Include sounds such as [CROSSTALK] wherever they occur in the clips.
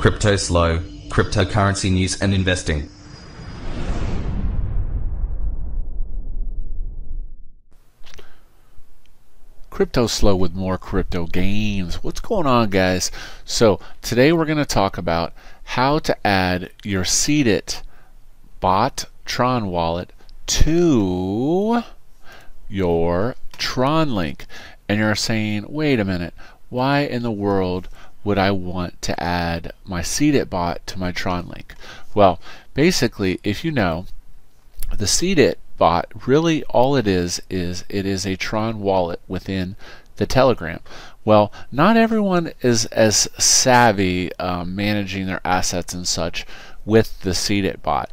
Crypto Slo, cryptocurrency news and investing. Crypto Slo with more crypto games. What's going on, guys? So, today we're going to talk about how to add your Seedit bot Tron wallet to your TronLink. And you're saying, wait a minute, why in the world would I want to add my Seedit bot to my TronLink? Well, basically, if you know, the Seedit bot, really all it is, is it is a Tron wallet within the Telegram. Well, not everyone is as savvy um, managing their assets and such with the Seedit bot.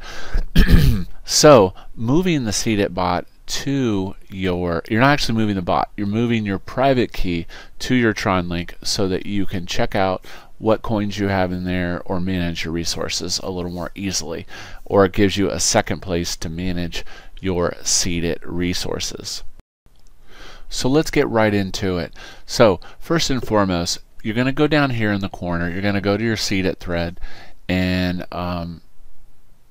[CLEARS THROAT] so, moving the Seedit bot to your you're not actually moving the bot. You're moving your private key to your TronLink so that you can check out what coins you have in there or manage your resources a little more easily. Or it gives you a second place to manage your Seedit resources. So let's get right into it. So first and foremost you're going to go down here in the corner. You're going to go to your Seedit thread and um,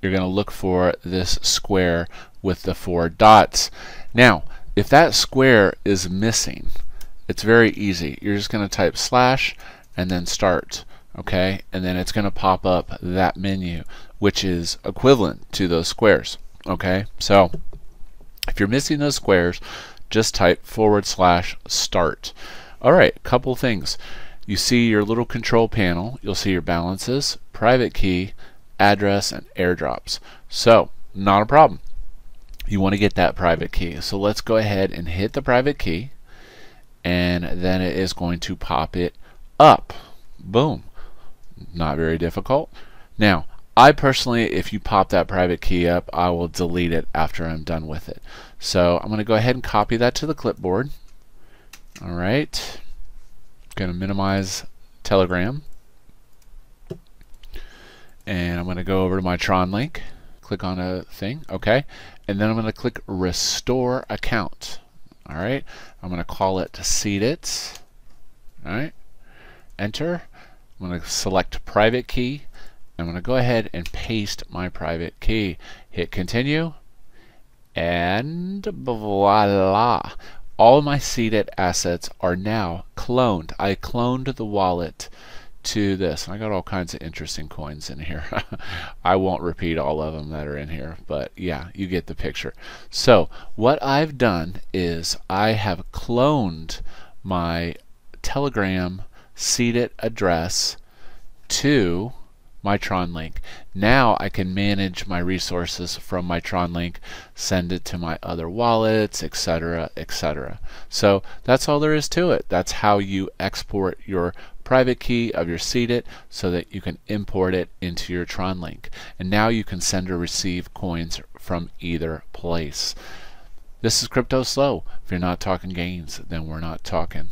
you're going to look for this square with the four dots. Now, if that square is missing, it's very easy. You're just going to type slash and then start, okay? And then it's going to pop up that menu, which is equivalent to those squares, okay? So, if you're missing those squares, just type forward slash start. All right, couple things. You see your little control panel. You'll see your balances, private key, address, and airdrops. So, not a problem. You want to get that private key. So let's go ahead and hit the private key, and then it is going to pop it up. Boom. Not very difficult. Now, I personally, if you pop that private key up, I will delete it after I'm done with it. So I'm going to go ahead and copy that to the clipboard. All right. Going to minimize Telegram and I'm going to go over to my TronLink, click on a thing, okay, and then I'm going to click Restore Account. All right, I'm going to call it Seedit. All right, enter. I'm going to select Private Key. I'm going to go ahead and paste my private key. Hit Continue, and voila. All my Seedit assets are now cloned. I cloned the wallet to this. I got all kinds of interesting coins in here. [LAUGHS] I won't repeat all of them that are in here, but yeah, you get the picture. So what I've done is I have cloned my Telegram Seedit address to my TronLink. Now I can manage my resources from my TronLink, send it to my other wallets, etc., etc. So that's all there is to it. That's how you export your private key of your Seedit so that you can import it into your TronLink. And now you can send or receive coins from either place. This is Crypto Slo. If you're not talking gains, then we're not talking.